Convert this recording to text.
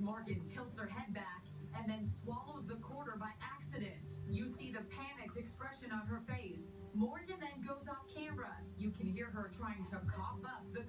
Morgan tilts her head back and then swallows the quarter by accident. You see the panicked expression on her face. Morgan then goes off camera. You can hear her trying to cough up the.